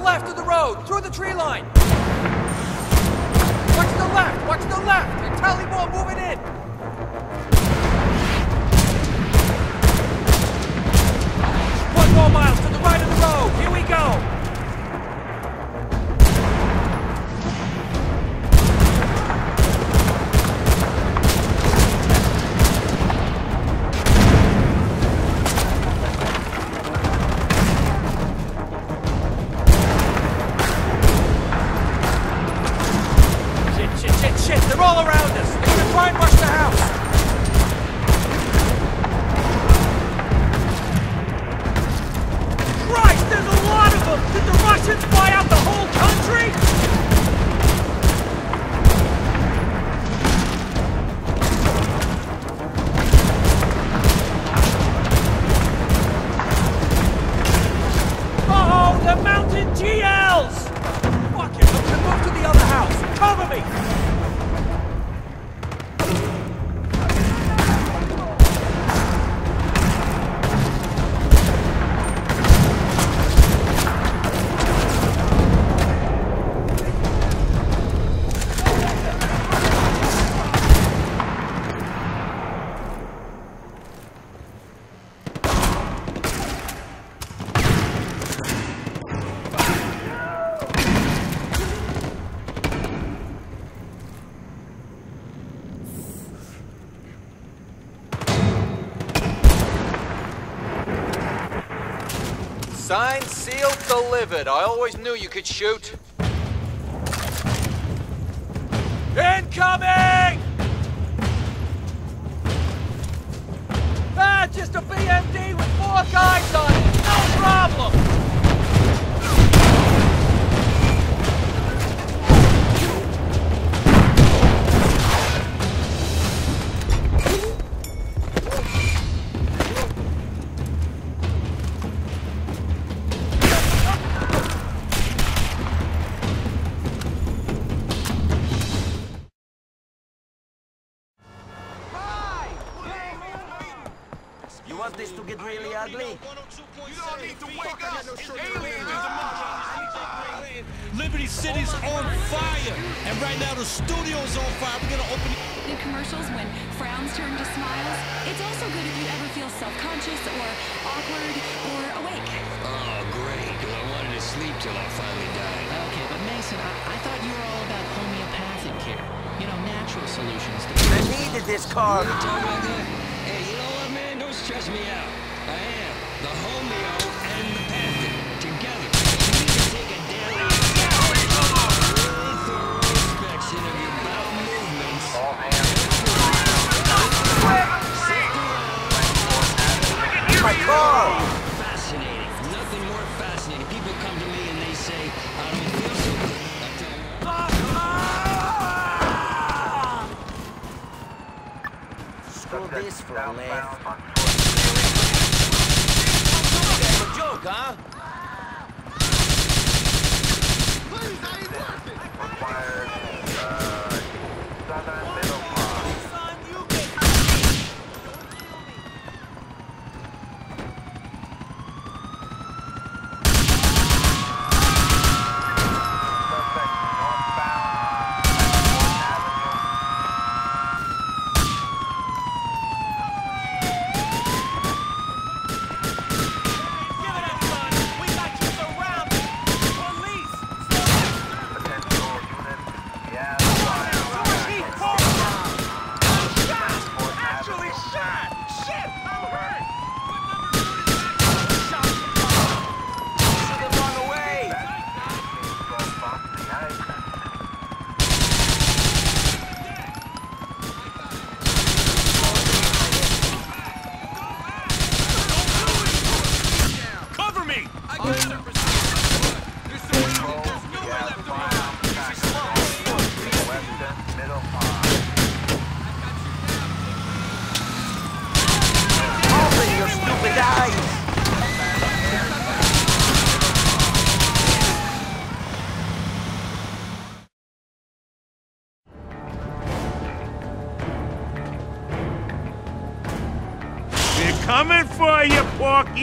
The left of the road, through the tree line. Watch the left, watch the the mountain GLs! Fuck it, I'm gonna move to the other house. Cover me! Signed, sealed, delivered. I always knew you could shoot. Incoming! Want this to get really ugly? Liberty City's on fire, and right now the studio's on fire. We're gonna open. In commercials, when frowns turn to smiles, it's also good if you ever feel self-conscious or awkward or awake. Oh, great, because I wanted to sleep till I finally died. Okay, but Mason, I, I thought you were all about homeopathic care. You know, natural solutions to I needed this car. Stress me out. I am the homeo and the pathic together. Need to take a daily, of your bowel movements. My car! Fascinating. Nothing more fascinating. People come to me and they say, I don't feel so good. I tell them, this for a laugh. Damn a joke, huh? Cover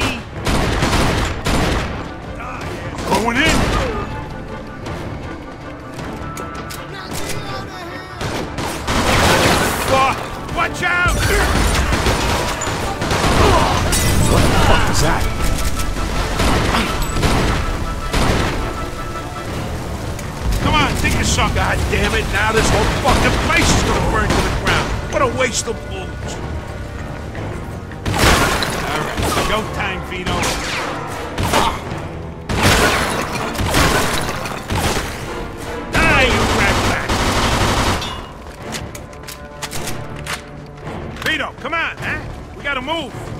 They're coming for you, Porky! Yes. Going in. Fuck! Watch out! What the fuck is that? Come on, think of something. God damn it, now this whole fucking place is gonna burn to the ground. What a waste of bullets. Showtime, Vito. Ah, you rat. Vito, come on, huh? We gotta move.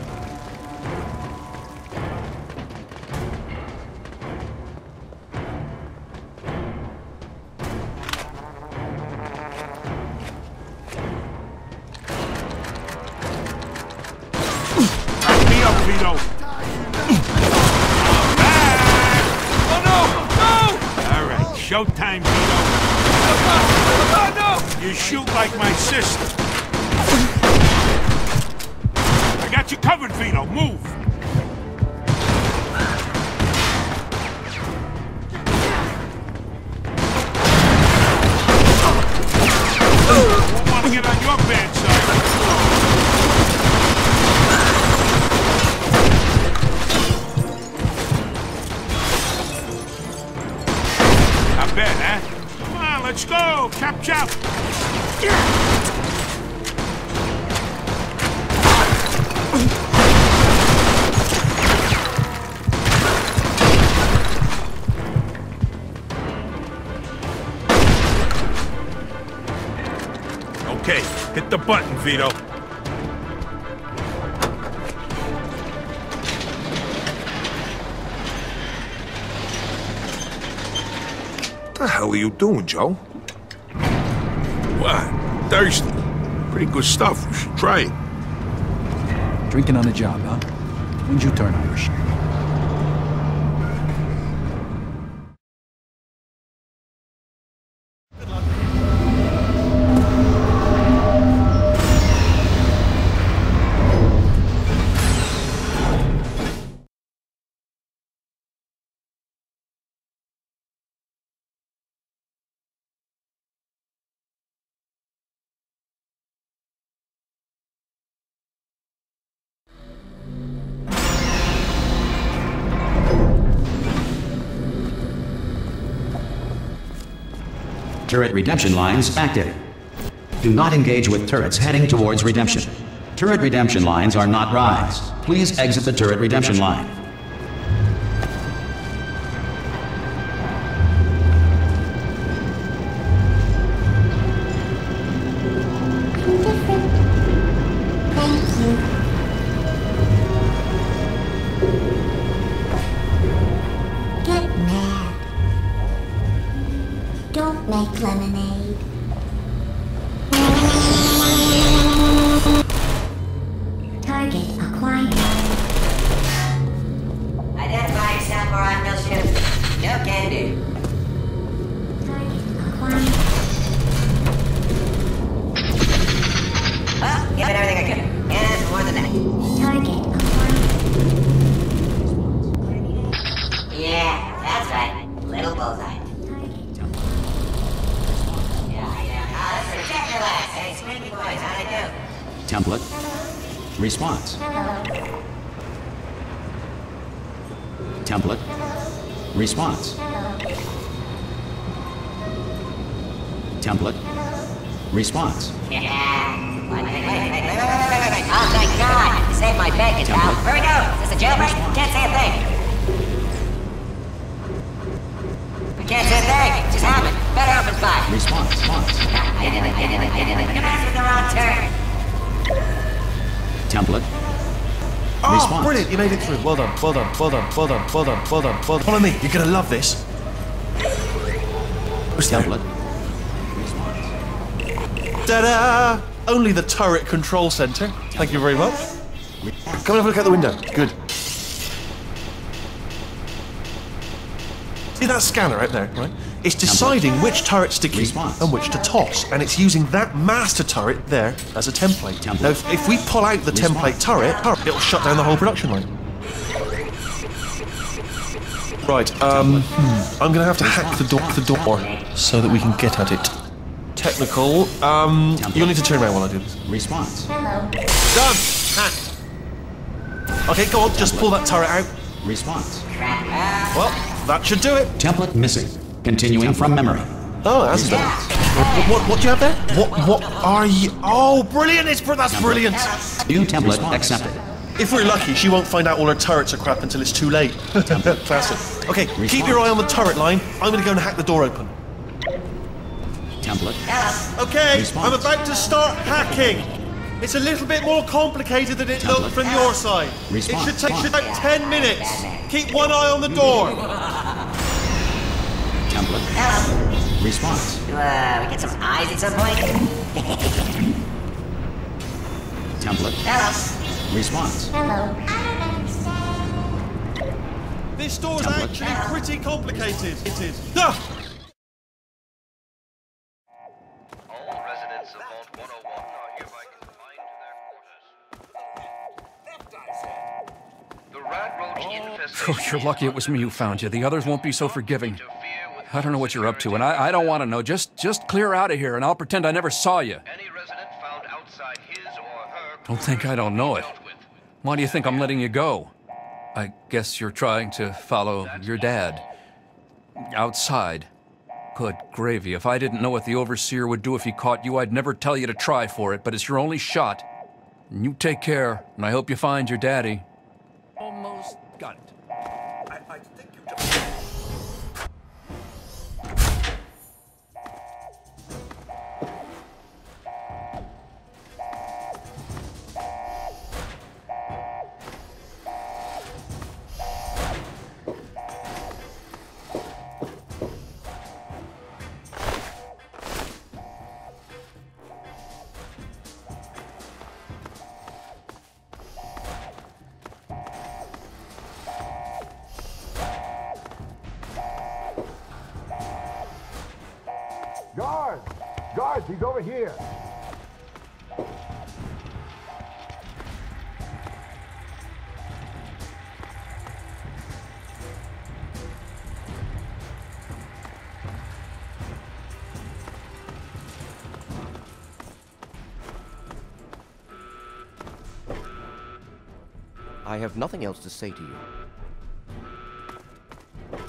Shoot like my sister. I got you covered, Vito. Move. Hit the button, Vito. What the hell are you doing, Joe? What? Thirsty. Pretty good stuff. You should try it. Drinking on the job, huh? When'd you turn Irish? Turret redemption lines active. Do not engage with turrets heading towards redemption. Turret redemption lines are not rides. Please exit the turret redemption line. template response. Template response. Yeah. Wait, my bacon, template. pal. Here we go! Is this a jailbreak? Can't say a thing. We can't say a thing! It just happened! Better open fire! Response, response. I did it, I did it, I did it. You messed with the wrong turn! Template Oh, Response. brilliant! You made it through. Well done, well done, well done, well done, well done, well done, well done. Follow me. You're gonna love this. What's that? Template. Ta-da! Only the turret control center. Thank you very much. Come and have a look out the window. Good. See that scanner out there, right? It's deciding which turrets to keep and which to toss, and it's using that master turret there as a template. Now, if, we pull out the template turret, it'll shut down the whole production line. Right, um, hmm, I'm gonna have to hack the door, the door, so that we can get at it. Technical, um, you'll need to turn around while I do this. Response. Hello. Done! Hacked. Okay, go on, just pull that turret out. Response. Well, that should do it. Template missing. Continuing from memory. Oh, that's done. What, what, what do you have there? What, what are you? Oh, brilliant! It's that's brilliant. New template accepted. If we're lucky, she won't find out all her turrets are crap until it's too late. Classic. Okay, keep your eye on the turret line. I'm gonna go and hack the door open. Template. Okay, Response. I'm about to start hacking. It's a little bit more complicated than it looked from your side. Response. It should take should take ten minutes. Keep one eye on the door. Template. Response. Do uh, we get some eyes at some point? Template. Hello. Response. Hello. This door's Template. actually pretty complicated. It is. Ah! All residents of Vault 101 are hereby confined to their quarters. The radroach infestation. Oh, you're lucky it was me who found you. The others won't be so forgiving. I don't know what you're up to, and I, I don't want to know. Just just clear out of here, and I'll pretend I never saw you. Any resident found outside his or her Don't think I don't know it. Why do you think I'm letting you go? I guess you're trying to follow your dad. Outside. Good gravy. If I didn't know what the Overseer would do if he caught you, I'd never tell you to try for it, but it's your only shot. And you take care, and I hope you find your daddy. Guards, he's over here! I have nothing else to say to you.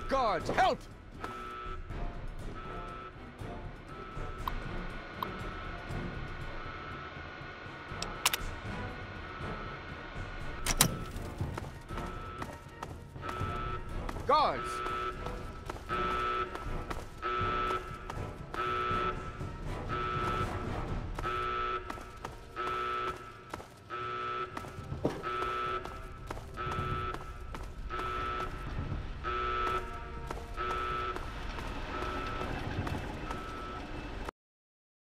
Guards, help! Guards!